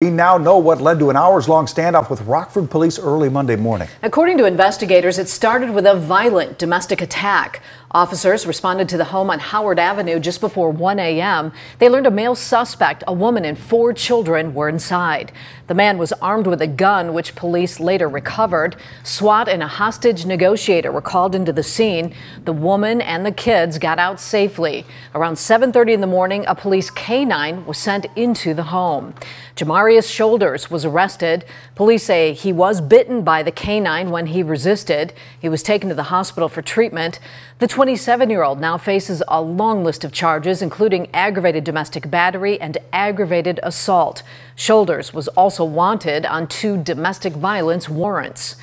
We now know what led to an hours long standoff with Rockford police early Monday morning. According to investigators, it started with a violent domestic attack. Officers responded to the home on Howard Avenue just before 1 a.m. They learned a male suspect, a woman, and four children were inside. The man was armed with a gun, which police later recovered. SWAT and a hostage negotiator were called into the scene. The woman and the kids got out safely. Around 7:30 in the morning, a police K-9 was sent into the home. Jamarious Shoulders was arrested. Police say he was bitten by the K-9 when he resisted. He was taken to the hospital for treatment. The 27 year old now faces a long list of charges, including aggravated domestic battery and aggravated assault. Shoulders was also wanted on two domestic violence warrants.